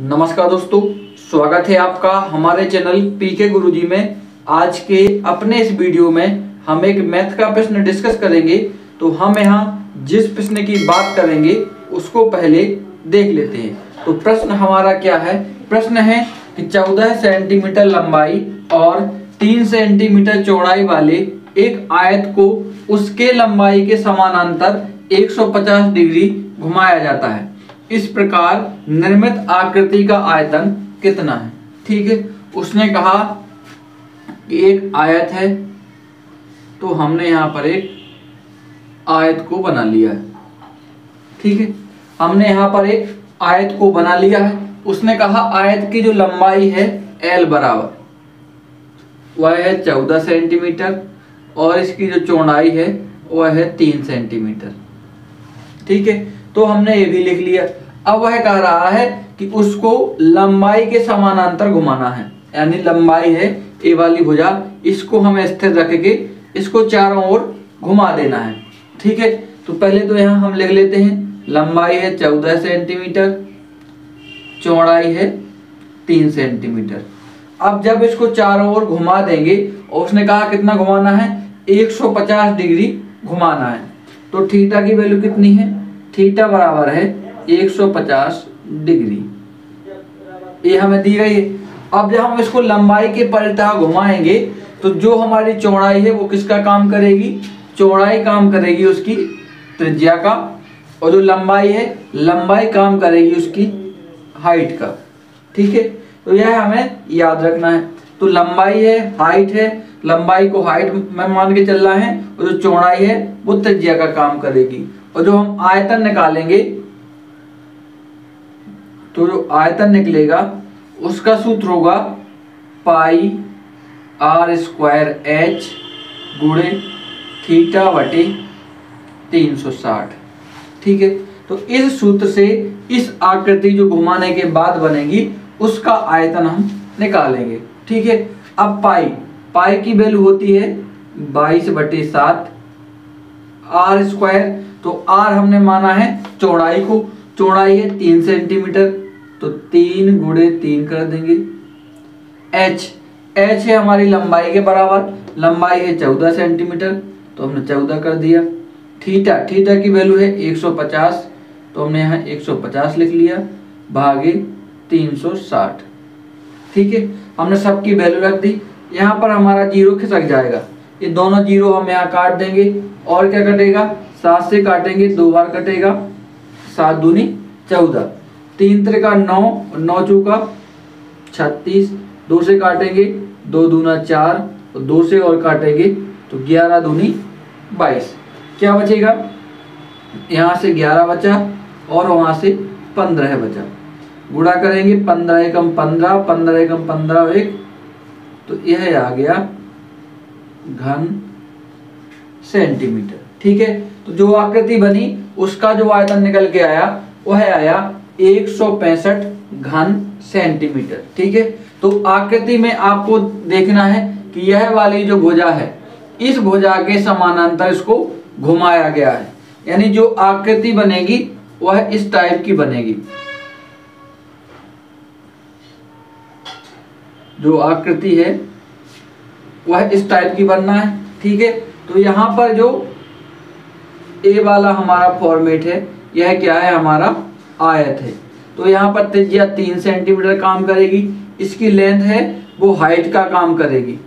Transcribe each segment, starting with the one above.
नमस्कार दोस्तों, स्वागत है आपका हमारे चैनल पीके गुरुजी में। आज के अपने इस वीडियो में हम एक मैथ का प्रश्न डिस्कस करेंगे। तो हम यहाँ जिस प्रश्न की बात करेंगे, उसको पहले देख लेते हैं। तो प्रश्न हमारा क्या है? प्रश्न है कि 14 सेंटीमीटर लंबाई और 3 सेंटीमीटर चौड़ाई वाले एक आयत को उसके लंबाई के समानांतर 150 डिग्री घुमाया जाता है। इस प्रकार निर्मित आकृति का आयतन कितना है? ठीक है, उसने कहा कि एक आयत है तो हमने यहाँ पर एक आयत को बना लिया है। ठीक है, हमने यहाँ पर एक आयत को बना लिया है। उसने कहा, आयत की जो लंबाई है एल बराबर, वह है चौदह सेंटीमीटर, और इसकी जो चौड़ाई है, वह है तीन सेंटीमीटर। ठीक है तो हमने ये भी लिख लिया। अब वह कह रहा है कि उसको लंबाई के समानांतर घुमाना है। यानी लंबाई है, ए वाली भुजा इसको हमें स्थिर रख के इसको चारों ओर घुमा देना है। ठीक है? तो पहले तो यहाँ हम लिख लेते हैं, लंबाई है चौदह सेंटीमीटर, चौड़ाई है तीन सेंटीमीटर। अब जब इसको चारों ओर घुमा देंगे, और उसने कहा कितना घुमाना है? 150 डिग्री घुमाना है। तो थीटा की वैल्यू कितनी है? थीटा बराबर है 150 डिग्री। ये हमें दी गई है। अब जब हम इसको लंबाई के पलटा घुमाएँगे तो जो हमारी चौड़ाई है वो किसका काम करेगी? चौड़ाई काम करेगी उसकी त्रिज्या का, और जो लंबाई है, लंबाई काम करेगी उसकी हाइट का। ठीक है? तो यह हमें याद रखना है। तो लंबाई है, हाइट है, लंबाई को हाइट में मान के चलना है, और जो चौड़ाई है, वो त्रिज्या का काम करेगी। और जो हम आयतन निकालेंगे तो जो आयतन निकलेगा, उसका सूत्र होगा पाई आर स्क्वायर एच गुड़े थीटा बटे 360 ठीक है? तो इस सूत्र से इस आकृति जो घुमाने के बाद बनेगी, उसका आयतन हम निकालेंगे। ठीक है? अब पाई पाई की वैल्यू होती है बाईस बटे सात आर स्क्वायर तो आर हमने माना है चौड़ाई को। चौड़ाई है तीन सेंटीमीटर तो तीन गुड़े तीन कर देंगे। एच एच है हमारी लंबाई के बराबर। लंबाई है चौदह सेंटीमीटर तो हमने चौदह कर दिया। थीटा थीटा की वैल्यू है 150 तो हमने यहाँ 150 लिख लिया। भागे 360 ठीक है, हमने सबकी वैल्यू रख दी। यहाँ पर हमारा ज़ीरो खिसक जाएगा। ये दोनों ज़ीरो हम यहाँ काट देंगे। और क्या कटेगा? सात से काटेंगे, दो बार कटेगा, सात दूनी चौदह। तीन त्रिका नौ नौ चौका छत्तीस। दो से काटेंगे, दो दूना चार, और दो से और काटेंगे तो ग्यारह दूनी बाईस। क्या बचेगा? यहाँ से ग्यारह बचा, और वहाँ से पंद्रह बचा। गुड़ा करेंगे पंद्रह एकम पंद्रह पंद्रह एकम पंद्रह एक तो यह आ गया घन सेंटीमीटर। ठीक है? तो जो आकृति बनी, उसका जो आयतन निकल के आया, वह आया एक सौ पैंसठ घन सेंटीमीटर, ठीक है? तो आकृति में आपको देखना है कि यह वाली जो भुजा है, इस भुजा के समानांतर इसको घुमाया गया है। यानी जो आकृति बनेगी, वह इस टाइप की बनेगी। जो आकृति है, वह इस टाइप की बनना है, ठीक है? तो यहाँ पर जो ए वाला हमारा फॉर्मेट है, यह क्या है हमारा आयत है। तो यहाँ पर त्रिज्या तीन सेंटीमीटर काम करेगी, इसकी लेंथ है, वो हाइट का काम करेगी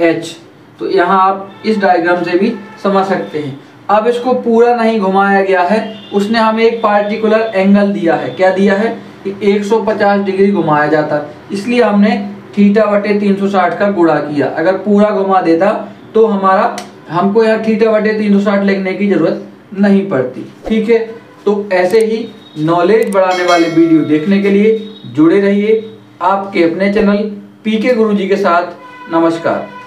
एच तो यहाँ आप इस डायग्राम से भी समझ सकते हैं। अब इसको पूरा नहीं घुमाया गया है, उसने हमें एक पार्टिकुलर एंगल दिया है। क्या दिया है? कि 150 डिग्री घुमाया जाता। इसलिए हमने थीटा बटे 360 का गुड़ा किया। अगर पूरा घुमा देता तो हमारा, हमको यहाँ थीटा बटे 360 लिखने की ज़रूरत नहीं पड़ती, ठीक है? तो ऐसे ही नॉलेज बढ़ाने वाले वीडियो देखने के लिए जुड़े रहिए आपके अपने चैनल पीके गुरुजी के साथ। नमस्कार।